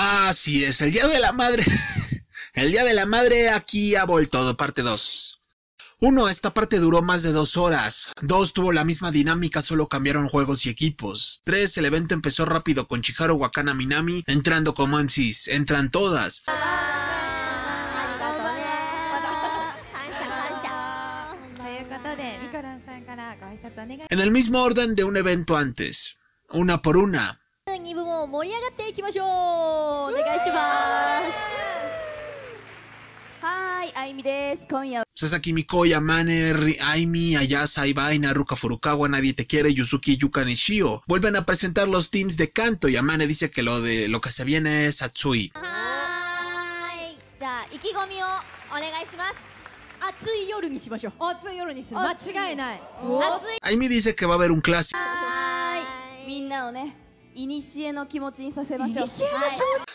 Así es, el Día de la Madre. el Día de la Madre aquí ha vuelto, parte 2. 1. Esta parte duró más de dos horas. 2. Tuvo la misma dinámica, solo cambiaron juegos y equipos. 3. El evento empezó rápido con Chiharu Wakana Minami entrando como MCs. Entran todas. En el mismo orden de un evento antes. Una por una. 分2部も盛り上がっていきましょう。お願いします。はいあいみです。今夜は。Sasaki Mikoya, Maner, Aimi, Ayasa, Ibai, Naruka Furukawa, Nadie Te Quiere, Yuzuki, Yukan y Shio. Vuelven a presentar los teams de canto y Amane dice que lo de lo que se viene es Atsui. Hi. dice que va a haber un clásico no kimochi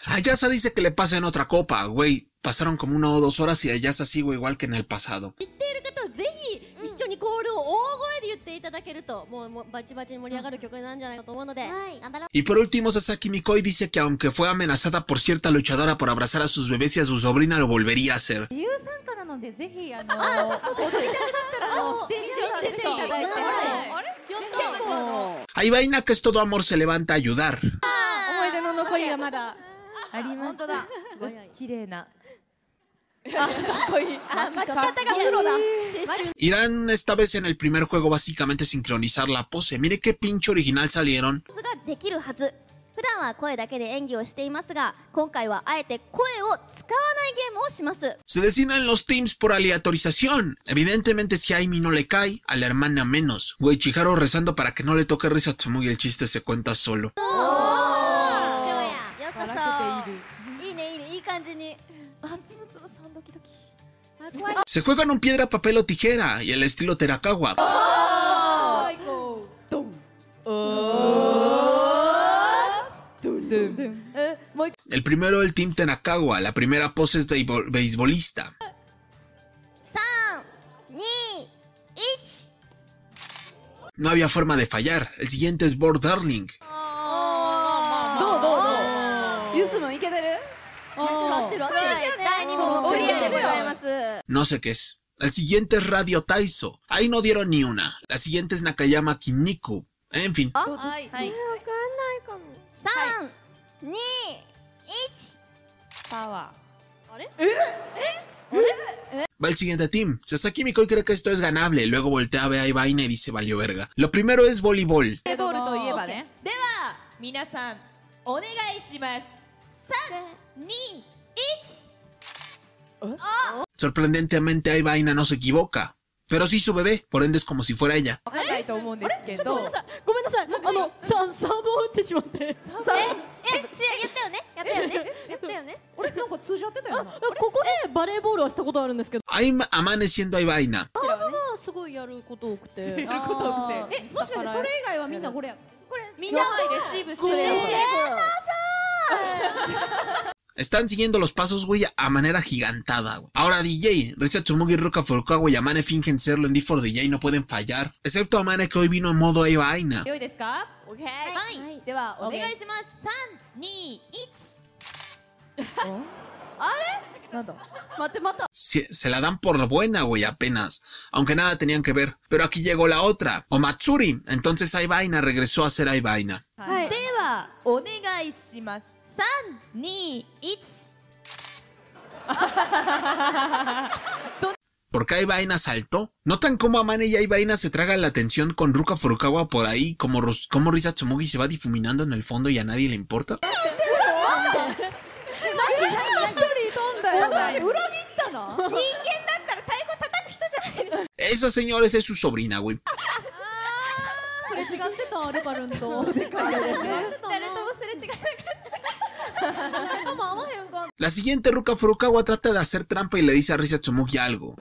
Ayasa dice que le pasen otra copa, güey. Pasaron como una o dos horas y Ayasa sigue igual que en el pasado. 一緒にコールを大声で言っていただけるともうもうバチバチに盛り上がる曲なんじゃないかと思うので、頑張ろう Y por último, Sasaki Mikoy dice que aunque fue amenazada por cierta luchadora por abrazar a sus bebés y a su sobrina, lo volvería a hacer. 自由参加なのでぜひあの踊りたくなったらあのステージ上に出ていただいてあれやったもう Hay vaina que es todo amor se levanta a ayudar. 思い出の残りがまだあります。本当だ。すごい綺麗な。 Irán esta vez en el primer juego básicamente sincronizar la pose. Mire qué pinche original salieron. ができるはず普段は声だけで演技をしていますが今回はあえて声を使わないゲームをします Se designan los teams por aleatorización. Evidentemente si a Amy no le cae, a la hermana menos. Güey, Chiharo rezando para que no le toque risa a Tsumugi el chiste se cuenta solo. やっぱ笑さけている。いいねいいねいい感じにあ、つぶつぶさんドキドキ。あ、怖い。 Se juegan un piedra, papel o tijera y el estilo Terakawa. El primero el Team Terakawa, la primera pose es de beisbolista. No había forma de fallar. El siguiente es Bob Darling. No sé qué es. El siguiente es Radio Taiso. Ahí no dieron ni una. La siguiente es Nakayama Kiniku. En fin. San, ni, ich. Va el siguiente team. Sasaki Mikoi cree que esto es ganable. Luego voltea, ve a Ibaina y dice valió verga. Lo primero es voleibol. ¿Eh? Sorprendentemente, ahí no se equivoca. Pero sí su bebé, por ende es como si fuera ella. Ahí amaneciendo hay vaina. Están siguiendo los pasos, güey, a manera gigantada, güey. Ahora DJ, Risa Tsumogi, Ruka Furukawa y Amane fingen serlo en D4 DJ, y no pueden fallar. Excepto Amane que hoy vino en modo Eva Aina. Se, se la dan por buena, güey, apenas. Aunque nada tenían que ver. Pero aquí llegó la otra, Omatsuri. Entonces Aibaina regresó a ser Aibaina. Deba, onegai. 3、2, 1. Porque hay vainas saltó. ¿Notan cómo Amane y hay se tragan la atención con Ruka Furukawa por ahí, como, como Risa Tsumogi se va difuminando en el fondo y a nadie le importa? Esa señora es su sobrina, güey. La siguiente, Ruka Furukawa trata de hacer trampa y le dice a Risa Tsumoki algo.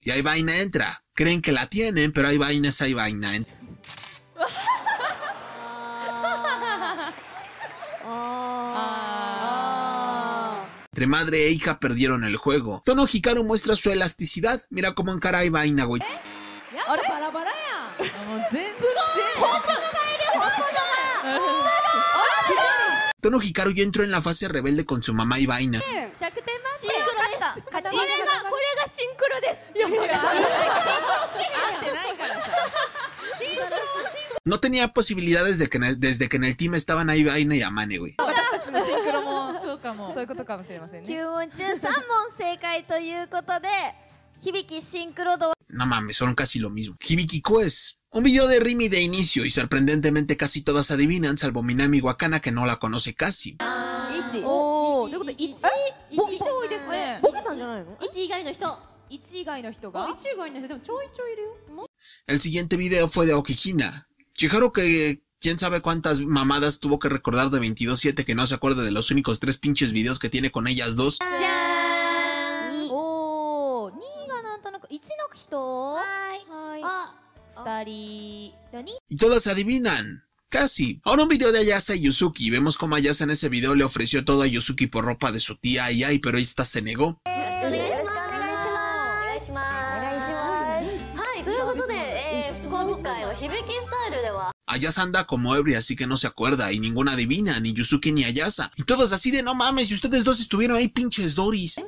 Y ahí vaina entra. Creen que la tienen, pero hay vainas, hay vaina. Entre madre e hija perdieron el juego. Tono Hikaru muestra su elasticidad. Mira cómo encara y vaina, güey. やっぱバラバラや もう全然 Tono Hikaru ya entró en la fase rebelde con su mamá y vaina. 100点満点シンクロですこれがこれがシンクロです合ってないからさ No tenía posibilidades de que en el- desde que en el team estaban ahí vaina y Amane, güey. 私たちのシンクロもそうかもそういうことかもしれませんね9問中3問正解ということで響きシンクロ度は no mames, son casi lo mismo. Hibiki Quest. Un video de Rimi de inicio y sorprendentemente casi todas adivinan, salvo Minami Wakana que no la conoce casi. El siguiente video fue de Okijina. Chiharu que quién sabe cuántas mamadas tuvo que recordar de 22-7 que no se acuerda de los únicos tres pinches videos que tiene con ellas dos. ¡Ya! 1の人はいはいあ2人だに Y todas adivinan. Casi. Ahora un video de Ayasa y Yuzuki. Vemos cómo Ayasa en ese video le ofreció todo a Yuzuki por ropa de su tía Ai, pero esta se negó. お願いしますお願いしますお願いしますはいということで、えー、今回は響きスタイルでは Ayasa anda como ebria, así que no se acuerda, y ninguna adivina, ni Yuzuki ni Ayasa. Y todos así de no mames, y ustedes dos estuvieron ahí pinches Doris.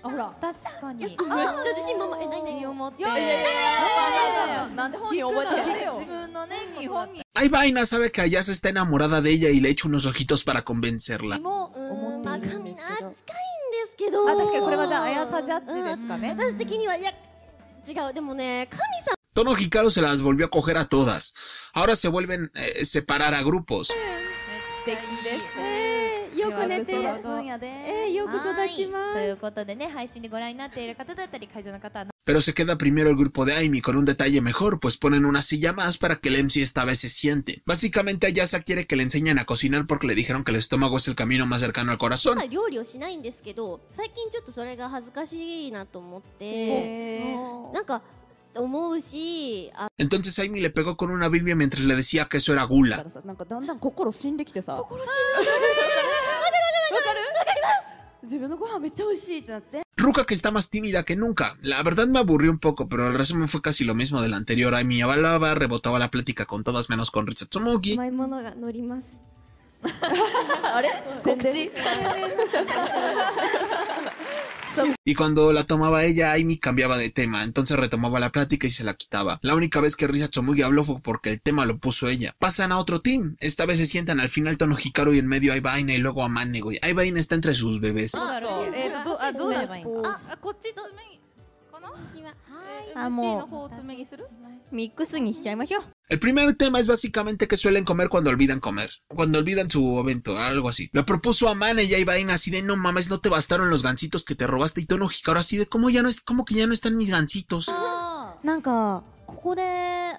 変じゃないあほら確かにめっちゃ自信満々え何何を持っていやいやいやいやなんで本人覚えてるよ自分のね日本に Ay, vaina sabe que Ayasa está enamorada de ella y le echa unos ojitos para convencerla. もうー思んまあっている神なんですけど近いんですけどあ確かにこれはじゃあ綾さジャッジですかね私的にはいや違うでもね神様 Tono Hikaru se las volvió a coger a todas. Ahora se vuelven eh, separar a grupos. 素敵ですえーよく寝てよく育つんやでえーよく育ちますということでね配信でご覧になっている方だったり会場の方は Pero se queda primero el grupo de Aimi con un detalle mejor, pues ponen una silla más para que el MC esta vez se siente. Básicamente Ayasa quiere que le enseñen a cocinar porque le dijeron que el estómago es el camino más cercano al corazón. 料理をしないんですけど最近ちょっとそれが恥ずかしいなと思ってへなんか思うしあ Entonces Aimi le pegó con una Biblia mientras le decía que eso era gula. 自分のご飯めっちゃ美味しいってなって Ruka que está más tímida que nunca. La verdad me aburrió un poco, pero el resumen fue casi lo mismo del anterior. Aimi hablaba, rebotaba la plática con todas menos con Rizatsumoki. Y cuando la tomaba ella, Aimi cambiaba de tema, entonces retomaba la plática y se la quitaba. La única vez que Risa Tsumugi habló fue porque el tema lo puso ella. Pasan a otro team. Esta vez se sientan al final Tono Hikaru y en medio Aibaina y luego Amane, güey. Aibaina está entre sus bebés. どうだろうえーとどあどうだろうあああこっちつめぎかなえーあもう MC の方をつめぎするミックスにしちゃいましょう El primer tema es básicamente que suelen comer cuando olvidan comer. Cuando olvidan su evento, algo así. Lo propuso Amane y Aibaina así de no mames, no te bastaron los gansitos que te robaste y Tono Hikaru así de cómo ya no es, como que ya no están mis gansitos. なんかここで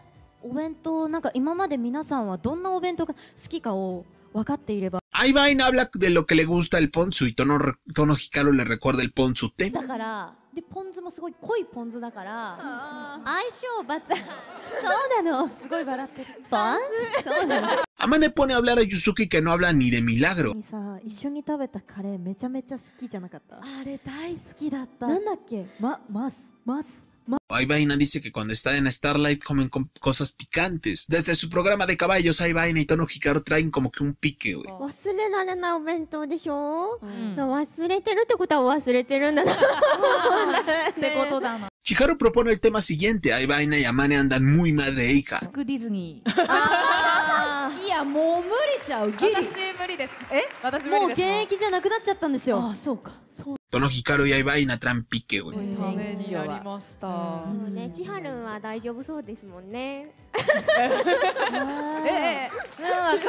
お弁当なんか今まで皆さんはどんなお弁当が好きかを分かっていれば Aibaina habla de lo que le gusta el ponzu y Tono, re- Tono Hikaru le recuerda el ponzu té. だから でポン酢もすごい濃いポン酢だから相性バッチリそうなの。すごい笑ってる。ポン酢そうなの。Amane pone a hablar a Yuzuki que no habla ni de milagro. にさ一緒に食べたカレーめちゃめちゃ好きじゃなかった？あれ大好きだった。なんだっけ？まマスマス Aibaina dice que cuando está en Starlight comen con cosas picantes. Desde su programa de caballos, Aibaina y Tono Hikaru traen como que un pique, güey. 忘れられないお弁当でしょ、うん忘れてるってことは忘れてるんだなってことだな Chiharu propone el tema siguiente. Aibaina y Amane andan muy madre e ーあいやもう無理ちゃうギリ私無理ですえ私無理ですもう現役じゃなくなっちゃったんですよあそうかそう Tono Hikaru y Aibaina traen pique, güey. ためになりました。そうね千春は大丈夫そうですもんね。ええうんわかる。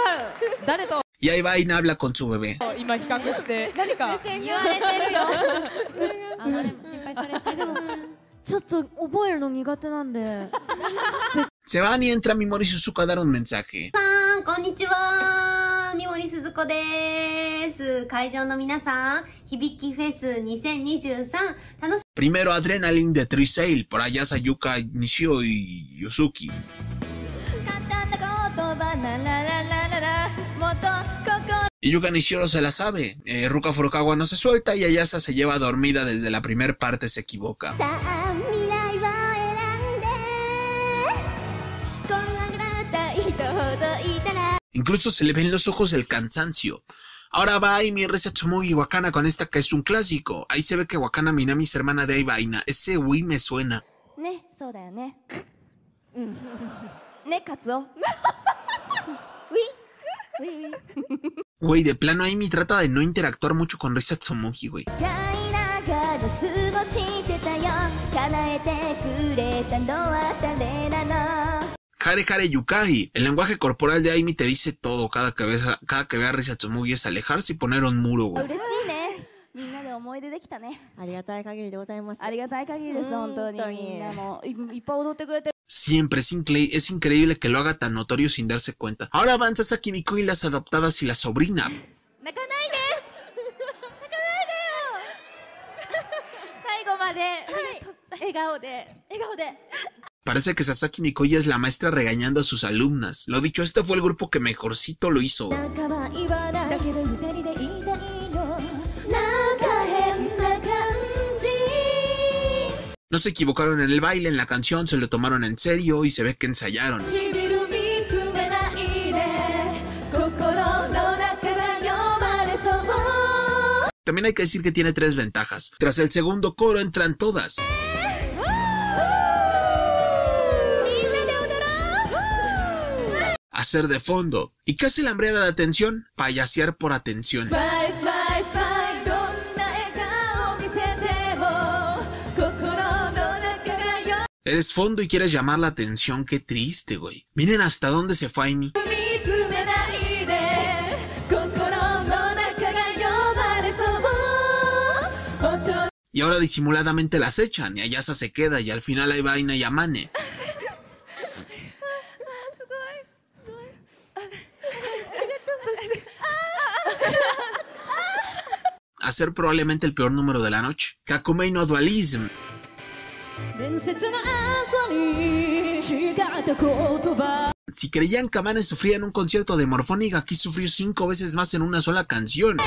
誰と？Y Aibaina habla con su bebé. 今比較して。何か？言われてるよ。あまあでも心配されてでもちょっと覚えるの苦手なんで Se van y entra Mimori Suzuka a dar un mensaje. ¡Konnichiwa! Mimori Suzuko desu. No Hibiki Fest 2023. Primero Adrenaline de Trisail por allá Sayuka Nishio y Yuzuki. Y Yuka Nishiro se la sabe. Eh, Ruka Furukawa no se suelta y Ayasa se lleva dormida desde la primer parte se equivoca. Incluso se le ven los ojos el cansancio. Ahora va Amy RZ Tsumogi Wakana con esta que es un clásico. Ahí se ve que Wakana Minami es hermana de Aibaina. Ese Wii me suena. Ne, so da ne. Güey, de plano Amy trata de no interactuar mucho con Risa Tsumogi, güey. Kare Kare Yukahi. El lenguaje corporal de Aimi te dice todo cada cada que vea a Risa Tsumugi es alejarse y poner un muro, güey. Siempre es, incre es increíble que lo haga tan notorio sin darse cuenta. Ahora avanzas a Kimiko y las adoptadas y la sobrina. Parece que Sasaki Mikoya es la maestra regañando a sus alumnas. Lo dicho, este fue el grupo que mejorcito lo hizo. No se equivocaron en el baile, en la canción, se lo tomaron en serio y se ve que ensayaron. También hay que decir que tiene tres ventajas. Tras el segundo coro entran todas. ser de fondo. ¿Y qué hace la hambriada de atención? Payasear por atención. Eres fondo y quieres llamar la atención, qué triste, güey. Miren hasta dónde se fue Amy. Y ahora disimuladamente las echan y Ayasa se queda y al final hay vaina y Amane. a ser probablemente el peor número de la noche. Kakumei no Dualism. Si creían que Amane sufría en un concierto de Morfónica, aquí sufrió cinco veces más en una sola canción.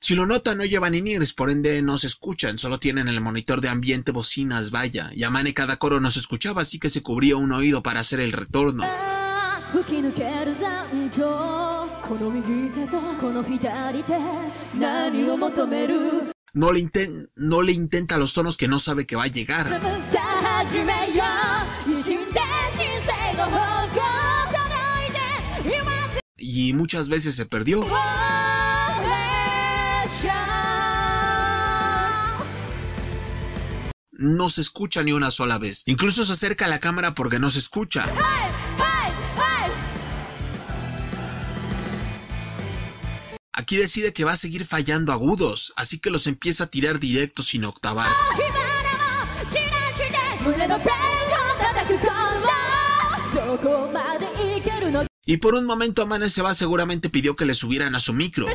Si lo notan, no llevan in-ears, por ende no se escuchan, solo tienen el monitor de ambiente, bocinas, vaya. Y Amane cada coro no se escuchaba, así que se cubría un oído para hacer el retorno. 吹き抜ける残響この右手とこの左手何を求める No le, inten- no le intenta los tonos que no sabe que va a llegar. さあ始めよう一瞬で人生の方向届いて今す Y muchas veces se perdió. ぐれちゃう No se escucha ni una sola vez. Incluso se acerca a la cámara porque no se escucha. は Aquí decide que va a seguir fallando agudos, así que los empieza a tirar directos sin octavar. Y por un momento Amane va seguramente pidió que le subieran a su micro.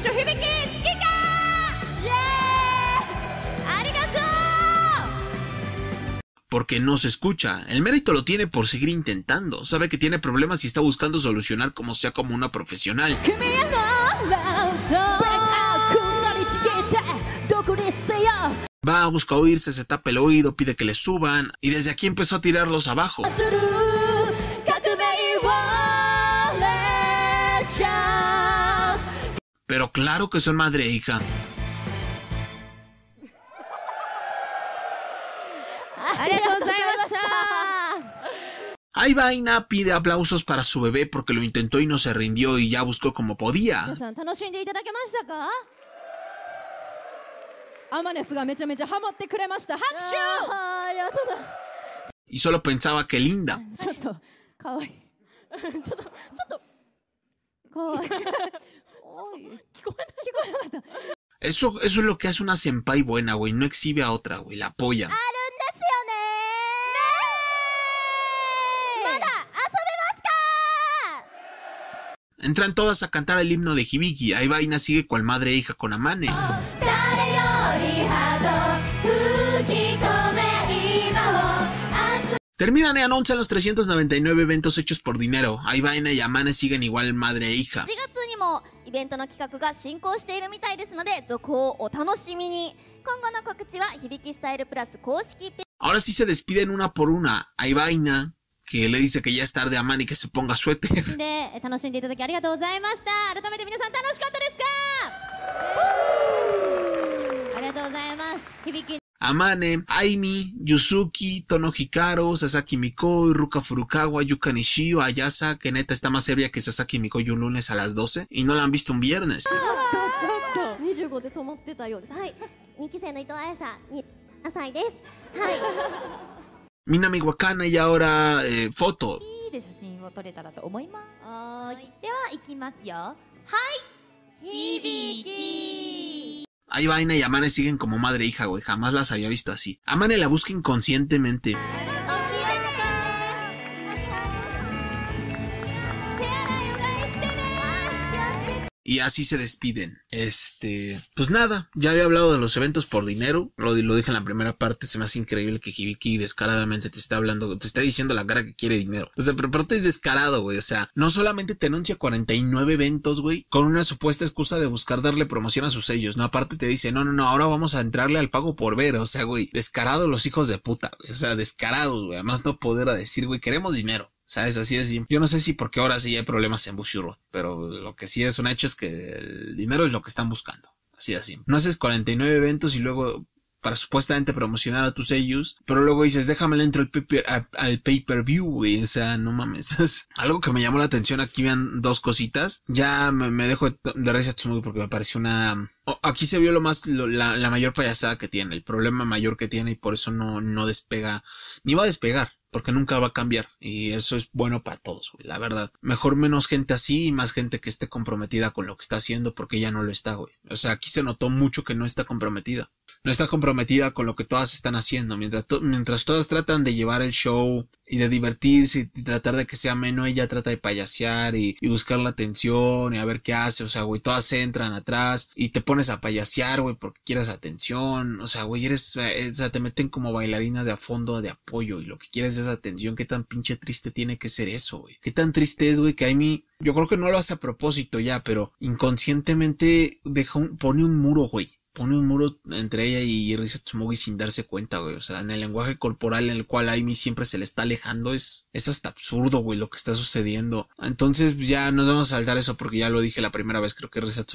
porque no se escucha. El mérito lo tiene por seguir intentando. Sabe que tiene problemas y está buscando solucionar como sea como una profesional. busca oírse, se tapa el oído, pide que le suban y desde aquí empezó a tirarlos abajo. Pero claro que son madre e hija. Ahí va Ina, pide aplausos para su bebé porque lo intentó y no se rindió y ya buscó como podía. アマネスがめちゃめちゃハマってくれました拍手ありがとう Y solo pensaba que linda. ちょっとかわいいちょっとちょっとかわいいおい聞こえな聞こえなかった Eso, eso es lo que hace una senpai buena, güey. No exhibe a otra, güey. La apoya. ですよねまだ遊べますか Entran todas a cantar el himno de Hibiki. Hay vaina sigue cual madre e hija con Amane. Terminan y anuncian los 399 eventos hechos por dinero. Ahí y Amane siguen igual madre e hija. Ahora sí se despiden una por una. Hay Vaina, que le dice que ya es tarde a Amane que se ponga suéter. Eh, Amane, Aimi, Yuzuki, Tono Hikaru, Sasaki Mikoi, Ruka Furukawa, Yuka Nishio, Ayasa, que neta está más seria que Sasaki Mikoi un lunes a las 12 y no la han visto un viernes. Minami Wakana y ahora eh, foto. Ahí Vaina y Amane siguen como madre e hija, güey. Jamás las había visto así. Amane la busca inconscientemente. Y así se despiden. Este, pues nada, ya había hablado de los eventos por dinero. Lo, lo dije en la primera parte. Se me hace increíble que Hibiki descaradamente te está hablando, te está diciendo la cara que quiere dinero. O sea, pero aparte es descarado, güey. O sea, no solamente te anuncia 49 eventos, güey, con una supuesta excusa de buscar darle promoción a sus sellos. No, aparte te dice, no, no, no, ahora vamos a entrarle al pago por ver. O sea, güey, descarado los hijos de puta, güey. O sea, descarados, güey. Además no poder decir, güey, queremos dinero. ¿Sabes? Así de simple. Yo no sé si porque ahora sí hay problemas en Bushiroad, pero lo que sí es un hecho es que el dinero es lo que están buscando. Así de simple. No haces 49 eventos y luego para supuestamente promocionar a tus sellos, pero luego dices, déjame entro al, pay-per-view, güey, o sea, no mames. Es Algo que me llamó la atención, aquí vean dos cositas. Ya me, dejo de, de reír a Tsumugi porque me pareció una... aquí se vio lo más, lo- la, la mayor payasada que tiene, el problema mayor que tiene y por eso no, no despega, ni va a despegar porque nunca va a cambiar y eso es bueno para todos, güey, la verdad. Mejor menos gente así y más gente que esté comprometida con lo que está haciendo porque ya no lo está, güey. O sea, aquí se notó mucho que no está comprometida. No está comprometida con lo que todas están haciendo. Mientras, mientras todas tratan de llevar el show y de divertirse y tratar de que sea ameno, ella trata de payasear y, y buscar la atención y a ver qué hace. O sea, güey, todas entran atrás y te pones a payasear, güey, porque quieres atención. O sea, güey, eres, eh, o sea, te meten como bailarina de a fondo de apoyo y lo que quieres es atención. ¿Qué tan pinche triste tiene que ser eso, güey? ¿Qué tan triste es, güey, que Amy, yo creo que no lo hace a propósito ya, pero inconscientemente deja un, pone un muro, güey. Pone un muro entre ella y Risa sin darse cuenta, güey. O sea, en el lenguaje corporal en el cual Amy siempre se le está alejando, es, es hasta absurdo, güey, lo que está sucediendo. Entonces, ya nos vamos a saltar eso porque ya lo dije la primera vez, creo que Risa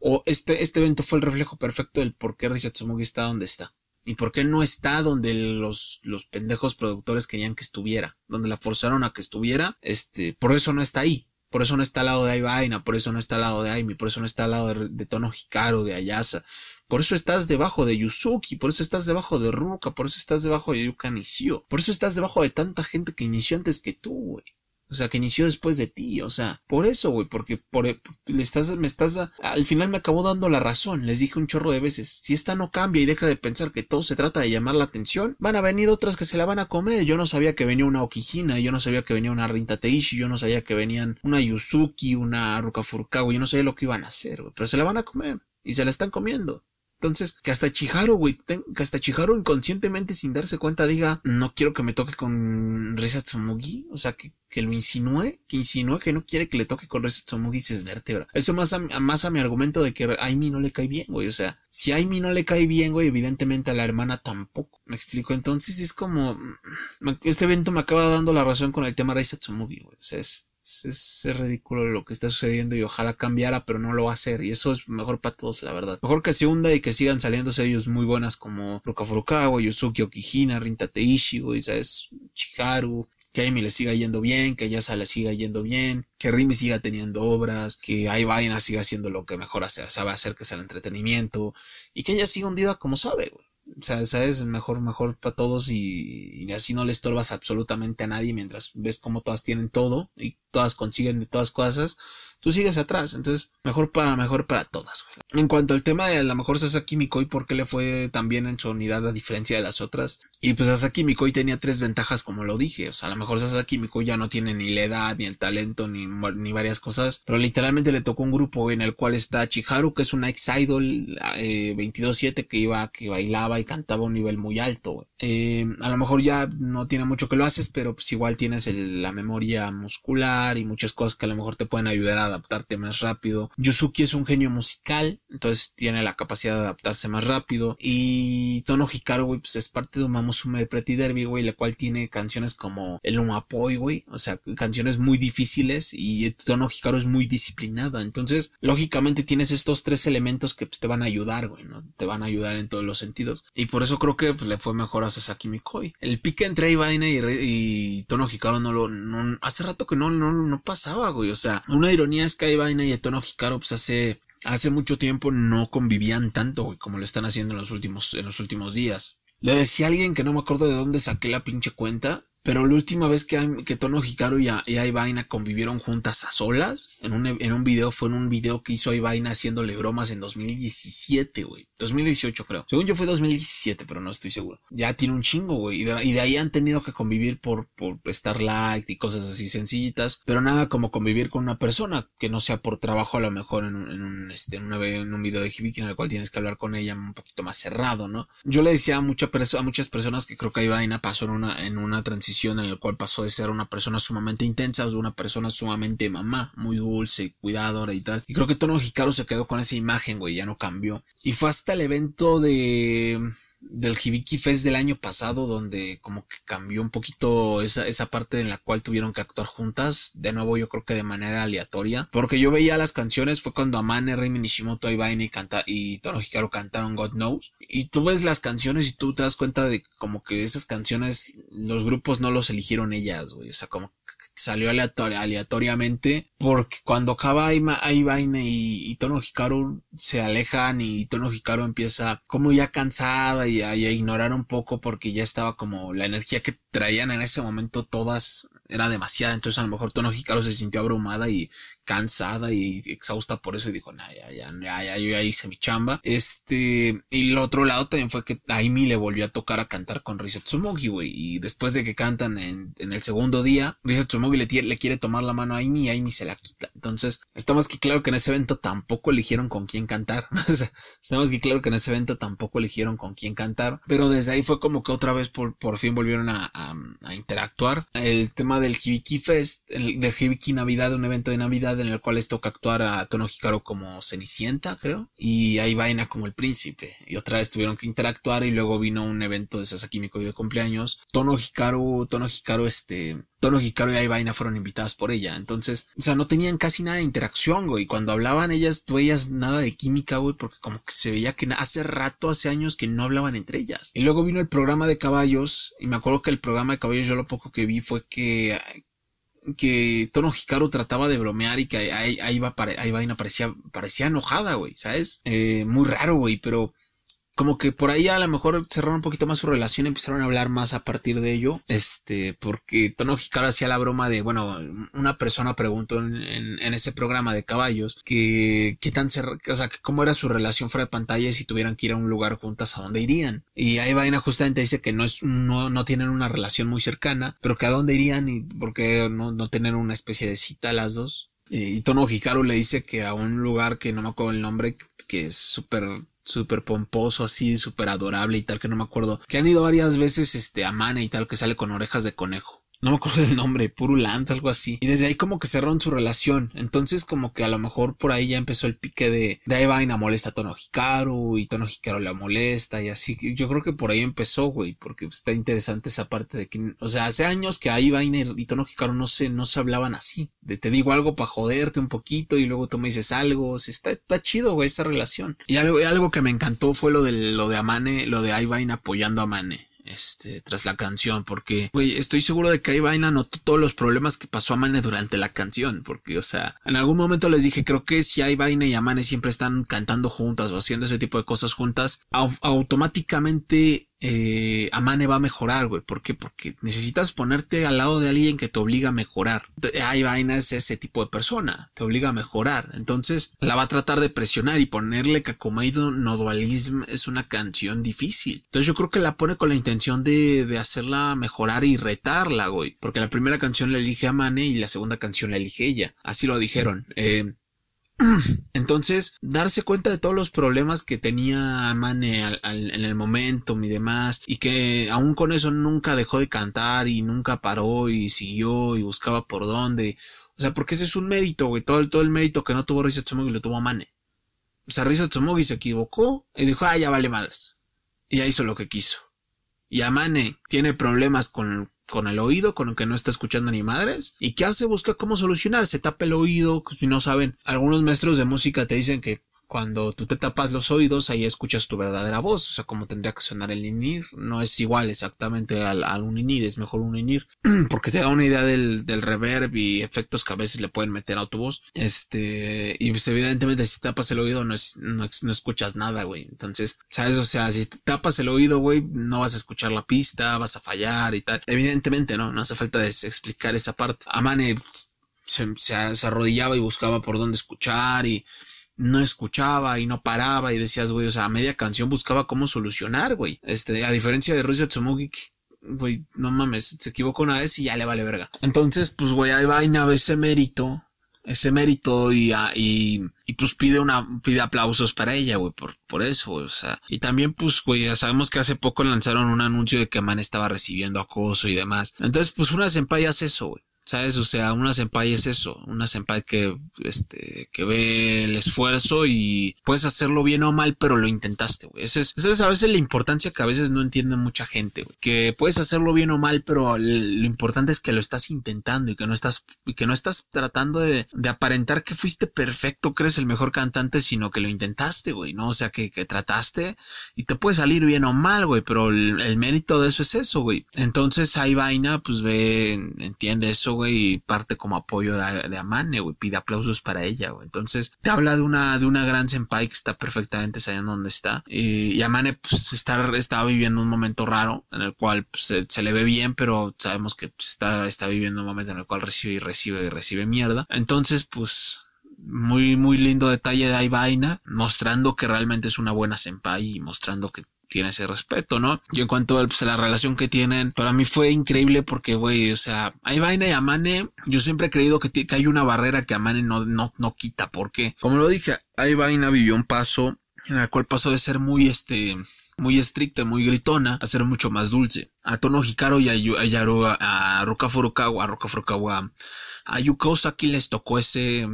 o este, este evento fue el reflejo perfecto del por qué Risa está donde está. ¿Y por qué no está donde los, los pendejos productores querían que estuviera? Donde la forzaron a que estuviera, este, por eso no está ahí. Por eso no está al lado de Aivaina, por eso no está al lado de Aimi, por eso no está al lado de, de Tono Hikaru, de Ayasa. Por eso estás debajo de Yuzuki, por eso estás debajo de Ruka, por eso estás debajo de Yuka Nishio. Por eso estás debajo de tanta gente que inició antes que tú, güey. O sea, que inició después de ti, o sea, por eso, güey, porque por, le estás, me estás, al final me acabó dando la razón, les dije un chorro de veces, si esta no cambia y deja de pensar que todo se trata de llamar la atención, van a venir otras que se la van a comer, yo no sabía que venía una Okijina, yo no sabía que venía una Rinta Teishi, yo no sabía que venían una Yuzuki, una Ruka Furukawa, yo no sabía lo que iban a hacer, güey, pero se la van a comer, y se la están comiendo. Entonces, que hasta Chiharu, güey, que hasta Chiharu inconscientemente sin darse cuenta diga, no quiero que me toque con Risa Tsumugi, o sea, que, que lo insinúe, que insinúe que no quiere que le toque con Risa Tsumugi se es vértebra. Eso más a, más a mi argumento de que Aimi no le cae bien, güey, o sea, si Aimi no le cae bien, güey, evidentemente a la hermana tampoco, me explico, entonces es como, mm, este evento me acaba dando la razón con el tema Risa Tsumugi, güey, o sea, es, es, es ridículo lo que está sucediendo y ojalá cambiara, pero no lo va a hacer. Y eso es mejor para todos, la verdad. Mejor que se hunda y que sigan saliendo sellos muy buenas como Ruka Furukawa, Yuzuki Okijina, Rinta Teishi, güey, ¿sabes? Chiharu. Que Amy le siga yendo bien, que Yasa le siga yendo bien, que Rimi siga teniendo obras, que Aivaina siga haciendo lo que mejor hace, sabe hacer, que es el entretenimiento, y que ella siga hundida como sabe, güey. O sea, sabes, mejor, mejor para todos y, y así no le estorbas absolutamente a nadie mientras ves cómo todas tienen todo y todas consiguen de todas cosas, tú sigues atrás. Entonces, mejor para, mejor para todas. En cuanto al tema de a lo mejor Sasaki Mikoi, ¿por qué le fue tan bien en su unidad a diferencia de las otras? Y pues Sasaki Mikoi tenía tres ventajas, como lo dije. O sea, a lo mejor Sasaki Mikoi ya no tiene ni la edad, ni el talento, ni, ni varias cosas. Pero literalmente le tocó un grupo en el cual está Chiharu, que es una ex idol eh, 22-7 que iba, que bailaba y cantaba a un nivel muy alto. Eh, a lo mejor ya no tiene mucho que lo haces, pero pues igual tienes la memoria muscular y muchas cosas que a lo mejor te pueden ayudar a adaptarte más rápido. Yusuki es un genio musical, entonces tiene la capacidad de adaptarse más rápido. Y Tono Hikaru, güey, pues es parte de Mamusume de Pretty Derby, güey, la cual tiene canciones como el Umapoi, güey, o sea, canciones muy difíciles y Tono Hikaru es muy disciplinada. Entonces, lógicamente tienes estos tres elementos que pues, te van a ayudar, güey, ¿no? Te van a ayudar en todos los sentidos. Y por eso creo que pues, le fue mejor a Sasaki Mikoi. El pique entre Ivaina y, Tono Hikaru no lo, hace rato que no, no, no pasaba, güey. O sea, una ironía que Ivaina y Tono Hikaru, pues hace, hace mucho tiempo no convivían tanto, güey, como lo están haciendo en los últimos, en los últimos días. Le decía a alguien que no me acuerdo de dónde saqué la pinche cuenta, pero la última vez que, que Tono Hikaru y, y convivieron juntas a solas, en un, en un video, fue en un video que hizo Aivaina haciéndole bromas en 2017, güey. 2018 creo. Según yo fue 2017, pero no estoy seguro. Ya tiene un chingo, güey. Y de, ahí han tenido que convivir por, por estar like y cosas así sencillitas. Pero nada como convivir con una persona que no sea por trabajo a lo mejor en un, en un, este, en, en un video de Hibiki en el cual tienes que hablar con ella un poquito más cerrado, ¿no? Yo le decía a, mucha a muchas personas que creo que Aivaina pasó en una, en una transición en el cual pasó de ser una persona sumamente intensa a una persona sumamente mamá, muy dulce, cuidadora y tal. Y creo que Tono Hikaru se quedó con esa imagen, güey, ya no cambió. Y fue hasta el evento de del Hibiki Fest del año pasado, donde como que cambió un poquito esa, esa parte en la cual tuvieron que actuar juntas, de nuevo yo creo que de manera aleatoria, porque yo veía las canciones, fue cuando Amane, Rimi Nishimoto, Ibaine y, canta, y Tono Hikaru cantaron God Knows, y tú ves las canciones y tú te das cuenta de como que esas canciones, los grupos no los eligieron ellas, güey, o sea, como salió aleatoriamente porque cuando acaba Aibaine y, y Tono Hikaru se alejan y Tono Hikaru empieza como ya cansada y a, ignorar un poco porque ya estaba como la energía que traían en ese momento todas era demasiada, entonces a lo mejor Tono Hikaru se sintió abrumada y cansada y exhausta por eso y dijo, nah, ya, ya, ya, ya, yo ya hice mi chamba. Este, y el otro lado también fue que Aimi le volvió a tocar a cantar con Risa Tsumogi, güey, y después de que cantan en, en el segundo día, Risa Tsumogi le, quiere tomar la mano a Aimi y Aimi se la quita. Entonces, estamos que claro que en ese evento tampoco eligieron con quién cantar. estamos que claro que en ese evento tampoco eligieron con quién cantar, pero desde ahí fue como que otra vez por, por fin volvieron a, a, a interactuar. El tema del Hibiki Fest, el, del Hibiki Navidad, un evento de Navidad en el cual les toca actuar a Tono Hikaru como Cenicienta, creo, y ahí Vaina como el príncipe. Y otra vez tuvieron que interactuar y luego vino un evento de Sasaki Mikoi de cumpleaños. Tono Hikaru, Tono Hikaru, este, Tono Hikaru y Aibaina fueron invitadas por ella. Entonces, o sea, no tenían casi nada de interacción, güey. Cuando hablaban ellas, tú nada de química, güey, porque como que se veía que hace rato, hace años que no hablaban entre ellas. Y luego vino el programa de caballos, y me acuerdo que el programa de caballos yo lo poco que vi fue que que Tono Hikaru trataba de bromear y que ahí, ahí, va, ahí va parecía, parecía enojada, güey, ¿sabes? Eh, muy raro, güey, pero como que por ahí a lo mejor cerraron un poquito más su relación, empezaron a hablar más a partir de ello, este, porque Tono Hikaru hacía la broma de, bueno, una persona preguntó en, en, ese programa de caballos que, qué tan cerrado, o sea, que cómo era su relación fuera de pantalla y si tuvieran que ir a un lugar juntas, a dónde irían. Y ahí Vaina justamente dice que no es, no, no tienen una relación muy cercana, pero que a dónde irían y porque no, no tener una especie de cita las dos. Y Tono Hikaru le dice que a un lugar que no me acuerdo el nombre, que es súper súper pomposo, así, súper adorable y tal, que no me acuerdo. Que han ido varias veces, este, a Mane y tal, que sale con orejas de conejo no me acuerdo del nombre, Purulant, algo así. Y desde ahí como que cerraron su relación. Entonces como que a lo mejor por ahí ya empezó el pique de, de Vaina molesta a Tono Hikaru y Tono Hikaru la molesta y así. Yo creo que por ahí empezó, güey, porque está interesante esa parte de que, o sea, hace años que ahí Vaina y Tono Hikaru no se, no se hablaban así. De te digo algo para joderte un poquito y luego tú me dices algo. O sea, está, está chido, güey, esa relación. Y algo, algo que me encantó fue lo de, lo de Amane, lo de Ivain apoyando a Amane este, tras la canción, porque, güey, estoy seguro de que ahí Vaina notó todos los problemas que pasó a Mane durante la canción, porque, o sea, en algún momento les dije, creo que si hay Vaina y Amane siempre están cantando juntas o haciendo ese tipo de cosas juntas, automáticamente eh, Amane va a mejorar, güey. ¿Por qué? Porque necesitas ponerte al lado de alguien que te obliga a mejorar. Hay Vaina es ese tipo de persona, te obliga a mejorar. Entonces la va a tratar de presionar y ponerle Kakumaido No Dualism es una canción difícil. Entonces yo creo que la pone con la intención de, de hacerla mejorar y retarla, güey. Porque la primera canción la elige Amane y la segunda canción la elige ella. Así lo dijeron. Eh, entonces, darse cuenta de todos los problemas que tenía Mane en el momento y demás, y que aún con eso nunca dejó de cantar y nunca paró y siguió y buscaba por dónde. O sea, porque ese es un mérito, güey. Todo, el- todo el mérito que no tuvo Risa Tsumogi lo tuvo Amane. O sea, Risa Tsumogi se equivocó y dijo, ah, ya vale madres. Y ya hizo lo que quiso. Y Amane tiene problemas con, con el oído, con el que no está escuchando ni madres. ¿Y qué hace? Busca cómo solucionar. Se tapa el oído, si no saben. Algunos maestros de música te dicen que cuando tú te tapas los oídos, ahí escuchas tu verdadera voz. O sea, como tendría que sonar el ninir. No es igual exactamente al, al un ninir, es mejor un ninir. Porque te da una idea del, del reverb y efectos que a veces le pueden meter a tu voz. Este, y pues evidentemente si tapas el oído no, es, no, no escuchas nada, güey. Entonces, ¿sabes? O sea, si te tapas el oído, güey, no vas a escuchar la pista, vas a fallar y tal. Evidentemente, no, no hace falta explicar esa parte. Amane se, se arrodillaba y buscaba por dónde escuchar y no escuchaba y no paraba y decías, güey, o sea, a media canción buscaba cómo solucionar, güey. Este, a diferencia de Rusia Tsumugi, güey, no mames, se equivocó una vez y ya le vale verga. Entonces, pues, güey, ahí vaina ese mérito, ese mérito y, a- y, y pues pide una, pide aplausos para ella, güey, por, por eso, o sea. Y también, pues, güey, ya sabemos que hace poco lanzaron un anuncio de que Man estaba recibiendo acoso y demás. Entonces, pues, una senpai hace eso, güey. ¿Sabes? O sea, una senpai es eso, una senpai que, este, que ve el esfuerzo y puedes hacerlo bien o mal, pero lo intentaste, güey. Esa es, esa es a veces la importancia que a veces no entiende mucha gente, güey. Que puedes hacerlo bien o mal, pero lo importante es que lo estás intentando y que no estás, que no estás tratando de, de aparentar que fuiste perfecto, que eres el mejor cantante, sino que lo intentaste, güey, ¿no? O sea, que, que trataste y te puede salir bien o mal, güey, pero el, el mérito de eso es eso, güey. Entonces ahí vaina, pues ve, entiende eso, y parte como apoyo de, Amane, güey, pide aplausos para ella, güey. Entonces te habla de una, de una gran senpai que está perfectamente sabiendo dónde está. Y, Amane, pues está, viviendo un momento raro en el cual pues, se, le ve bien, pero sabemos que pues, está, está viviendo un momento en el cual recibe y recibe y recibe mierda. Entonces, pues muy, muy lindo detalle de Aivaina, mostrando que realmente es una buena senpai y mostrando que tiene ese respeto, ¿no? Y en cuanto a, pues, a la relación que tienen, para mí fue increíble porque, güey, o sea, Aivaina y Amane, yo siempre he creído que, que hay una barrera que Amane no, no, no quita, porque, como lo dije, Aivaina vivió un paso en el cual pasó de ser muy, este, muy estricta, muy gritona, a ser mucho más dulce. A Tono Hikaru y a, a, Yaru- a Ruka Furukawa, a Ruka Furukawa, a Yuka Osaki les tocó ese,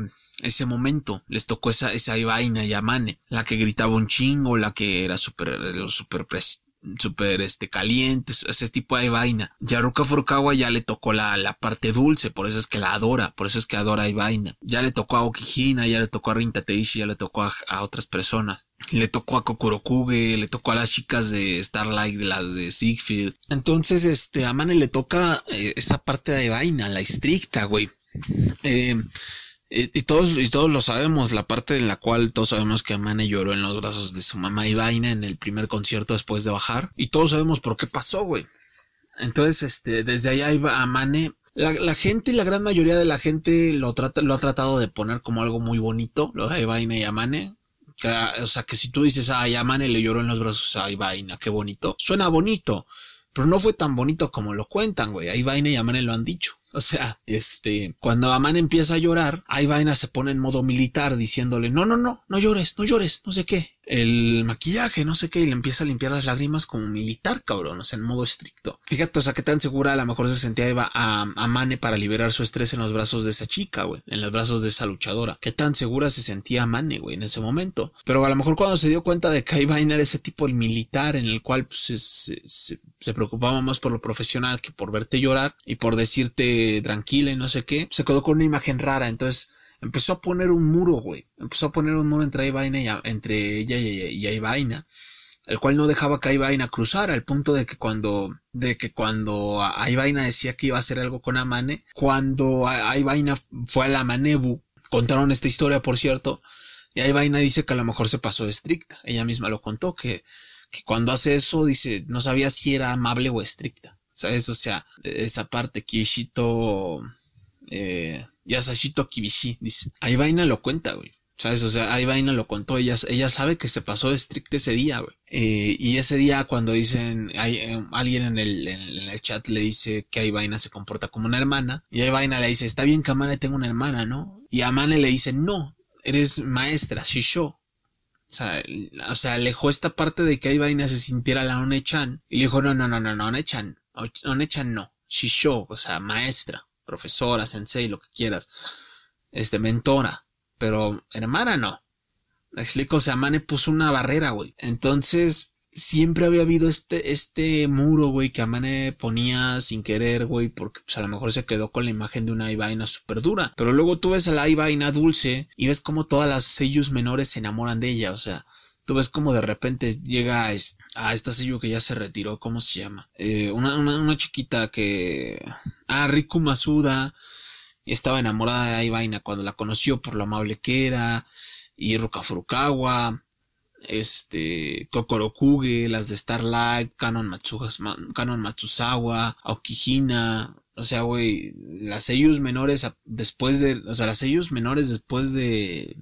ese momento, les tocó esa, esa vaina y Amane, la que gritaba un chingo, la que era súper, súper súper este caliente, ese tipo de vaina. Y a Ruka Furukawa ya le tocó la, la parte dulce, por eso es que la adora, por eso es que adora a vaina. Ya le tocó a Okihina, ya le tocó a Rinta Teishi, ya le tocó a, a otras personas. Le tocó a Kokorokuge, le tocó a las chicas de Starlight, de las de Siegfried. Entonces, este, a Mane le toca eh, esa parte de vaina, la estricta, güey. Eh, y, todos, y todos lo sabemos, la parte en la cual todos sabemos que Amane lloró en los brazos de su mamá y vaina en el primer concierto después de bajar. Y todos sabemos por qué pasó, güey. Entonces, este, desde allá iba Amane. La, la gente, la gran mayoría de la gente lo trata, lo ha tratado de poner como algo muy bonito, lo de Vaina y Amane. Que, o sea, que si tú dices, ay, Amane le lloró en los brazos a Vaina, qué bonito. Suena bonito, pero no fue tan bonito como lo cuentan, güey. Ahí Vaina y Amane lo han dicho. O sea, este, cuando Amane empieza a llorar, ahí Vaina se pone en modo militar diciéndole, no, no, no, no llores, no llores, no sé qué. El maquillaje, no sé qué, y le empieza a limpiar las lágrimas como militar, cabrón, o sea, en modo estricto. Fíjate, o sea, qué tan segura a lo mejor se sentía Eva a Amane para liberar su estrés en los brazos de esa chica, güey, en los brazos de esa luchadora. Qué tan segura se sentía Amane, güey, en ese momento. Pero a lo mejor cuando se dio cuenta de que Vaina era ese tipo el militar en el cual pues, se, se, se, se preocupaba más por lo profesional que por verte llorar y por decirte tranquila y no sé qué, se quedó con una imagen rara, entonces empezó a poner un muro, güey, empezó a poner un muro entre Aivaina y entre ella y, y el cual no dejaba que Aivaina cruzara, al punto de que cuando, de que cuando a- Aivaina decía que iba a hacer algo con Amane, cuando a- Aivaina fue a la Manebu, contaron esta historia, por cierto, y Aivaina dice que a lo mejor se pasó estricta, ella misma lo contó, que, que cuando hace eso, dice, no sabía si era amable o estricta. ¿Sabes? O sea, esa parte, Kishito, eh, Yasashito Kibishi, dice. Ahí Vaina lo cuenta, güey. ¿Sabes? O sea, ahí Vaina lo contó. Ella, ella sabe que se pasó de estricta ese día, güey. Eh, y ese día cuando dicen, hay, eh, alguien en el, en, el chat le dice que ahí Vaina se comporta como una hermana. Y ahí Vaina le dice, está bien que Amane tenga una hermana, ¿no? Y Amane le dice, no, eres maestra, Shisho. O sea, o sea, alejó esta parte de que ahí Vaina se sintiera la One-chan. Y le dijo, no, no, no, no, no, One-chan. One-chan no. Shisho, o sea, maestra, profesora, sensei, lo que quieras, este, mentora, pero hermana no. Me explico, o sea, Mane puso una barrera, güey. Entonces, siempre había habido este, este muro, güey, que Amane ponía sin querer, güey, porque pues a lo mejor se quedó con la imagen de una Ivaina súper dura. Pero luego tú ves a la Ivaina dulce y ves como todas las sellos menores se enamoran de ella, o sea, tú ves como de repente llega a, esta sello que ya se retiró, ¿cómo se llama? Eh, una, una, chiquita que... Ah, Riku Masuda. Estaba enamorada de Ivaina cuando la conoció por lo amable que era. Y Furukawa este, Kokorokuge, las de Starlight, Canon, Matsuhas, Canon Matsusawa, Aokihina, o sea, güey, las sellos menores después de, o sea, las sellos menores después de,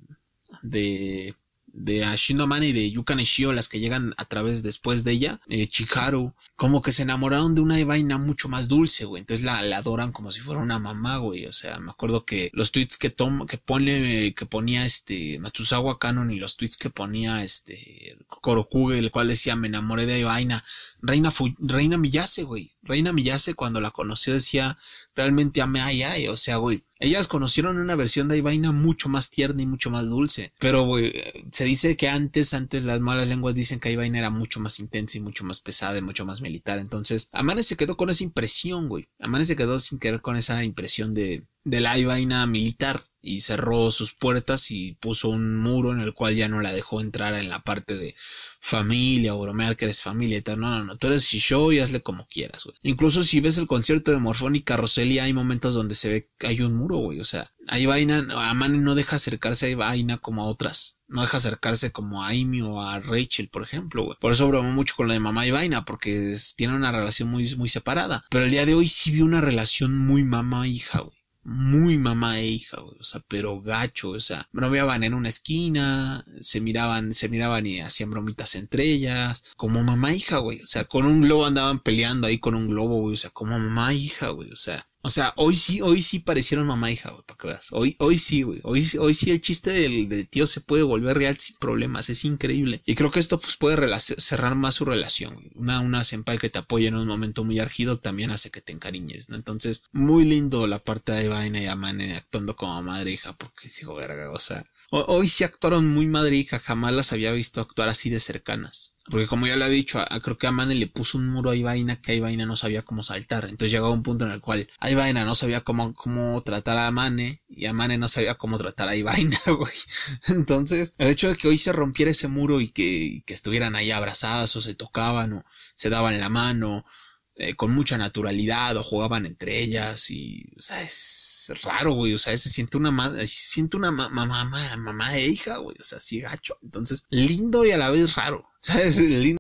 de de Ashindo Mane y de Yuka Nishio, las que llegan a través después de ella, eh, Chikaru, como que se enamoraron de una vaina mucho más dulce, güey. Entonces la, adoran como si fuera una mamá, güey. O sea, me acuerdo que los tweets que tom, que pone, que ponía este Matsusawa Canon y los tweets que ponía este Korokuge, el cual decía me enamoré de vaina. Reina Reina Miyase, güey. Reina Miyase cuando la conoció decía realmente amé a Yai, o sea, güey, ellas conocieron una versión de Ivaina mucho más tierna y mucho más dulce, pero güey, se dice que antes, antes las malas lenguas dicen que Ivaina era mucho más intensa y mucho más pesada y mucho más militar, entonces Amane se quedó con esa impresión, güey, Amane se quedó sin querer con esa impresión de, de la Ivaina militar y cerró sus puertas y puso un muro en el cual ya no la dejó entrar en la parte de familia o bromear que eres familia y tal. No, no, no, tú eres Shisho y hazle como quieras, güey. Incluso si ves el concierto de Morfón y hay momentos donde se ve que hay un muro, güey. O sea, hay vaina, Amane no deja acercarse a vaina como a otras. No deja acercarse como a Amy o a Rachel, por ejemplo, güey. Por eso bromó mucho con la de mamá y vaina, porque tiene una relación muy, muy separada. Pero el día de hoy sí vi una relación muy mamá-hija, güey muy mamá e hija, o sea, pero gacho, o sea, bromeaban en una esquina, se miraban, se miraban y hacían bromitas entre ellas, como mamá e hija, güey, o sea, con un globo andaban peleando ahí con un globo, güey, o sea, como mamá e hija, güey, o sea, o sea, hoy sí, hoy sí parecieron mamá e hija, güey, para que veas. Hoy, hoy sí, güey. Hoy, hoy sí el chiste del, tío se puede volver real sin problemas. Es increíble. Y creo que esto pues puede cerrar más su relación. Una, una senpai que te apoya en un momento muy argido también hace que te encariñes, ¿no? Entonces, muy lindo la parte de Vaina y Amane actuando como madre e hija, porque sí, verga, o sea, hoy sí actuaron muy madre e hija. Jamás las había visto actuar así de cercanas. Porque como ya lo he dicho, creo que a le puso un muro a Ivaina que Ivaina no sabía cómo saltar. Entonces llegaba un punto en el cual Ivaina no sabía cómo, cómo tratar a Mane y a Mane no sabía cómo tratar a Ivaina, güey. Entonces, el hecho de que hoy se rompiera ese muro y que, que estuvieran ahí abrazadas o se tocaban o se daban la mano eh, con mucha naturalidad o jugaban entre ellas y, o sea, es raro, güey, o sea, se siente una madre, se siente una mamá, mamá, mamá e hija, güey, o sea, así gacho. Entonces, lindo y a la vez raro, ¿sabes? Lindo